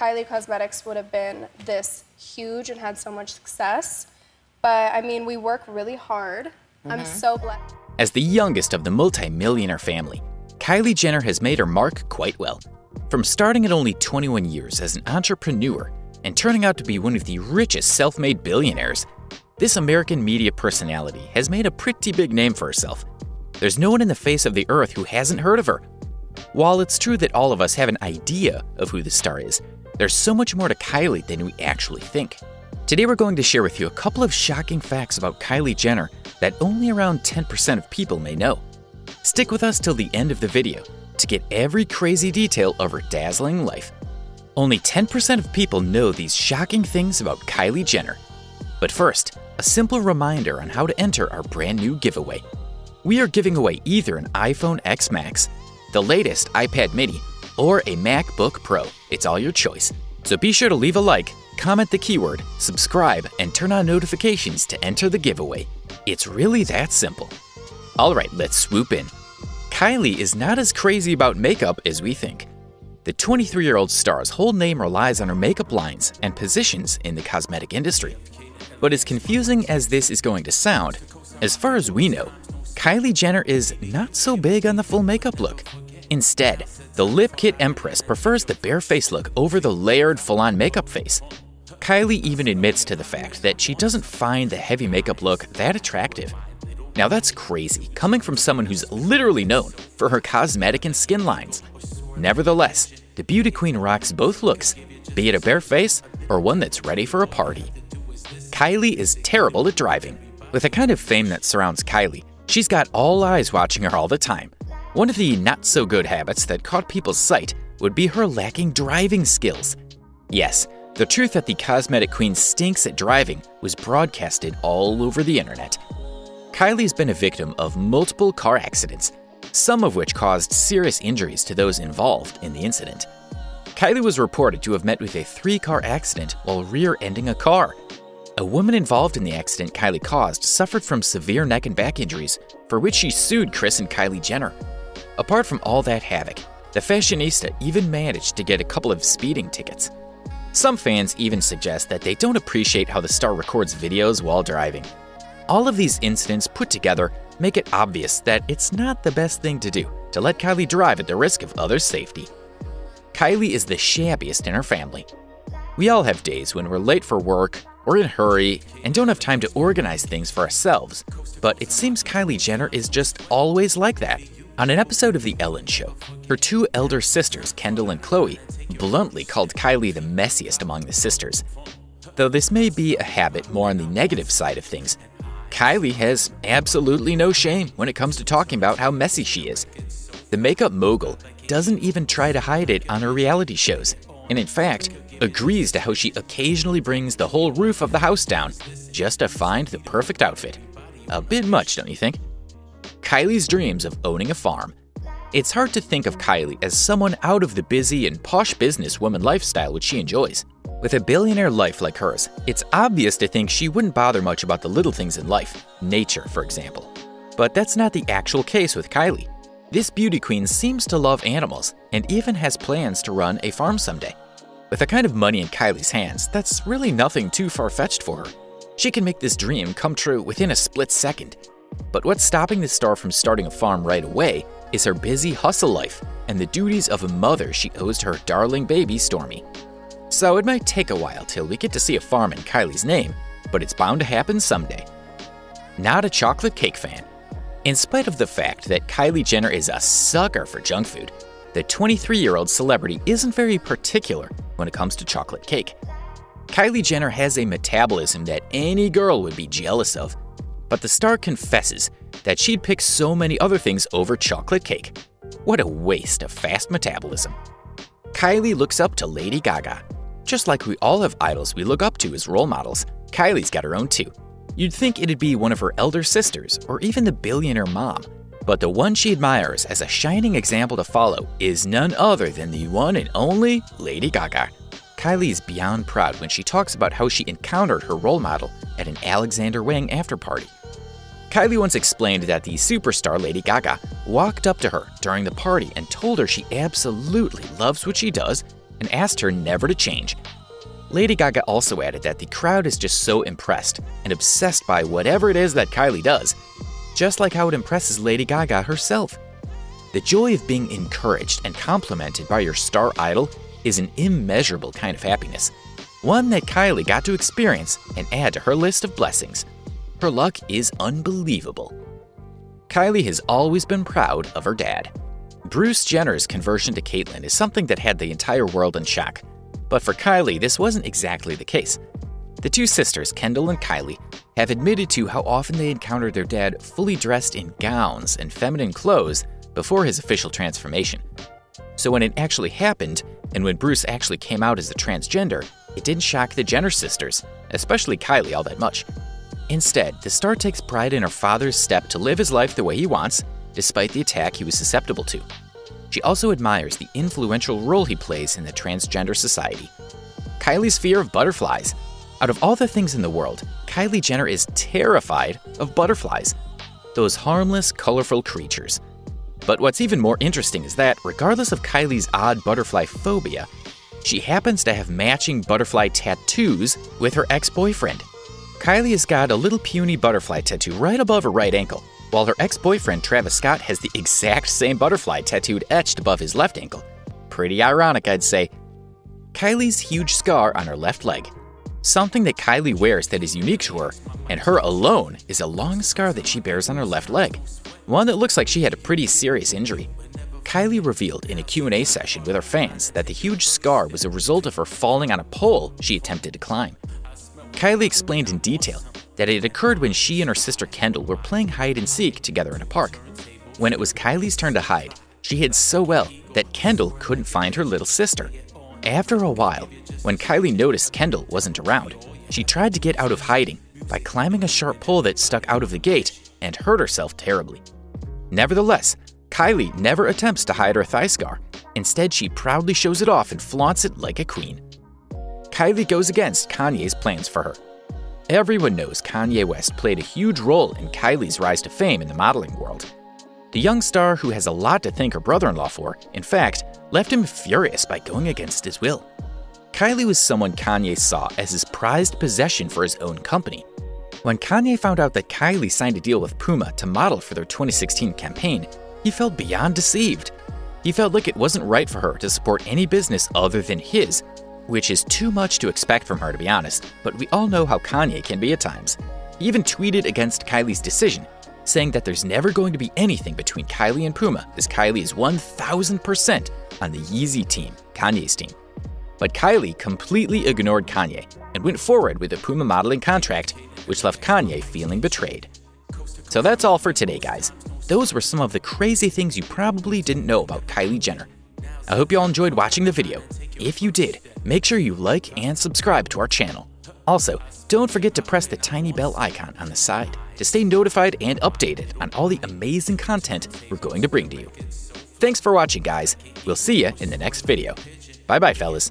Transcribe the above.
Kylie Cosmetics would have been this huge and had so much success. But I mean, we work really hard. I'm mm-hmm. so blessed. As the youngest of the multi-millionaire family, Kylie Jenner has made her mark quite well. From starting at only 21 years as an entrepreneur and turning out to be one of the richest self-made billionaires, this American media personality has made a pretty big name for herself. There's no one in the face of the earth who hasn't heard of her. While it's true that all of us have an idea of who the star is, there's so much more to Kylie than we actually think. Today we're going to share with you a couple of shocking facts about Kylie Jenner that only around 10% of people may know. Stick with us till the end of the video to get every crazy detail of her dazzling life. Only 10% of people know these shocking things about Kylie Jenner. But first, a simple reminder on how to enter our brand new giveaway. We are giving away either an iPhone X Max, the latest iPad mini, or a MacBook Pro. It's all your choice. So be sure to leave a like, comment the keyword, subscribe, and turn on notifications to enter the giveaway. It's really that simple. Alright, let's swoop in. Kylie is not as crazy about makeup as we think. The 23 year old star's whole name relies on her makeup lines and positions in the cosmetic industry. But as confusing as this is going to sound, as far as we know, Kylie Jenner is not so big on the full makeup look. Instead, the Lip Kit Empress prefers the bare face look over the layered full on makeup face. Kylie even admits to the fact that she doesn't find the heavy makeup look that attractive. Now that's crazy, coming from someone who's literally known for her cosmetic and skin lines. Nevertheless, the beauty queen rocks both looks, be it a bare face or one that's ready for a party. Kylie is terrible at driving. With the kind of fame that surrounds Kylie, she's got all eyes watching her all the time. One of the not so good habits that caught people's sight would be her lacking driving skills. Yes, the truth that the cosmetic queen stinks at driving was broadcasted all over the internet. Kylie's been a victim of multiple car accidents, some of which caused serious injuries to those involved in the incident. Kylie was reported to have met with a three car accident while rear ending a car. A woman involved in the accident Kylie caused suffered from severe neck and back injuries, for which she sued Kris and Kylie Jenner. Apart from all that havoc, the fashionista even managed to get a couple of speeding tickets. Some fans even suggest that they don't appreciate how the star records videos while driving. All of these incidents put together make it obvious that it's not the best thing to do to let Kylie drive at the risk of others' safety. Kylie is the shabbiest in her family. We all have days when we're late for work, we're in a hurry, and don't have time to organize things for ourselves, but it seems Kylie Jenner is just always like that. On an episode of The Ellen Show, her two elder sisters, Kendall and Khloe, bluntly called Kylie the messiest among the sisters. Though this may be a habit more on the negative side of things, Kylie has absolutely no shame when it comes to talking about how messy she is. The makeup mogul doesn't even try to hide it on her reality shows, and in fact, agrees to how she occasionally brings the whole roof of the house down just to find the perfect outfit. A bit much, don't you think? Kylie's dreams of owning a farm. It's hard to think of Kylie as someone out of the busy and posh businesswoman lifestyle which she enjoys. With a billionaire life like hers, it's obvious to think she wouldn't bother much about the little things in life, nature, for example. But that's not the actual case with Kylie. This beauty queen seems to love animals and even has plans to run a farm someday. With the kind of money in Kylie's hands, that's really nothing too far fetched for her. She can make this dream come true within a split second. But what's stopping the star from starting a farm right away is her busy hustle life and the duties of a mother she owes to her darling baby Stormi. So it might take a while till we get to see a farm in Kylie's name, but it's bound to happen someday. Not a chocolate cake fan. In spite of the fact that Kylie Jenner is a sucker for junk food, the 23 year old celebrity isn't very particular when it comes to chocolate cake. Kylie Jenner has a metabolism that any girl would be jealous of, but the star confesses that she'd pick so many other things over chocolate cake. What a waste of fast metabolism. Kylie looks up to Lady Gaga. Just like we all have idols we look up to as role models, Kylie's got her own too. You'd think it'd be one of her elder sisters or even the billionaire mom, but the one she admires as a shining example to follow is none other than the one and only Lady Gaga. Kylie is beyond proud when she talks about how she encountered her role model at an Alexander Wang afterparty. Kylie once explained that the superstar Lady Gaga walked up to her during the party and told her she absolutely loves what she does and asked her never to change. Lady Gaga also added that the crowd is just so impressed and obsessed by whatever it is that Kylie does, just like how it impresses Lady Gaga herself. The joy of being encouraged and complimented by your star idol is an immeasurable kind of happiness, one that Kylie got to experience and add to her list of blessings. Her luck is unbelievable. Kylie has always been proud of her dad. Bruce Jenner's conversion to Caitlyn is something that had the entire world in shock. But for Kylie, this wasn't exactly the case. The two sisters, Kendall and Kylie, have admitted to how often they encountered their dad fully dressed in gowns and feminine clothes before his official transformation. So when it actually happened, and when Bruce actually came out as a transgender, it didn't shock the Jenner sisters, especially Kylie, all that much. Instead, the star takes pride in her father's step to live his life the way he wants, despite the attack he was susceptible to. She also admires the influential role he plays in the transgender society. Kylie's fear of butterflies. Out of all the things in the world, Kylie Jenner is terrified of butterflies. Those harmless, colorful creatures. But what's even more interesting is that, regardless of Kylie's odd butterfly phobia, she happens to have matching butterfly tattoos with her ex boyfriend. Kylie has got a little puny butterfly tattoo right above her right ankle, while her ex boyfriend Travis Scott has the exact same butterfly tattooed etched above his left ankle. Pretty ironic, I'd say. Kylie's huge scar on her left leg. Something that Kylie wears that is unique to her, and her alone, is a long scar that she bears on her left leg. One that looks like she had a pretty serious injury. Kylie revealed in a Q&A session with her fans that the huge scar was a result of her falling on a pole she attempted to climb. Kylie explained in detail that it occurred when she and her sister Kendall were playing hide and seek together in a park. When it was Kylie's turn to hide, she hid so well that Kendall couldn't find her little sister. After a while, when Kylie noticed Kendall wasn't around, she tried to get out of hiding by climbing a sharp pole that stuck out of the gate and hurt herself terribly. Nevertheless, Kylie never attempts to hide her thigh scar. Instead, she proudly shows it off and flaunts it like a queen. Kylie goes against Kanye's plans for her. Everyone knows Kanye West played a huge role in Kylie's rise to fame in the modeling world. The young star, who has a lot to thank her brother in law for, in fact, left him furious by going against his will. Kylie was someone Kanye saw as his prized possession for his own company. When Kanye found out that Kylie signed a deal with Puma to model for their 2016 campaign, he felt beyond deceived. He felt like it wasn't right for her to support any business other than his, which is too much to expect from her, to be honest, but we all know how Kanye can be at times. He even tweeted against Kylie's decision, saying that there's never going to be anything between Kylie and Puma, as Kylie is 1000% on the Yeezy team, Kanye's team. But Kylie completely ignored Kanye and went forward with the Puma modeling contract, which left Kanye feeling betrayed. So that's all for today, guys. Those were some of the crazy things you probably didn't know about Kylie Jenner. I hope you all enjoyed watching the video. If you did, make sure you like and subscribe to our channel. Also, don't forget to press the tiny bell icon on the side to stay notified and updated on all the amazing content we're going to bring to you. Thanks for watching, guys. We'll see you in the next video. Bye bye, fellas.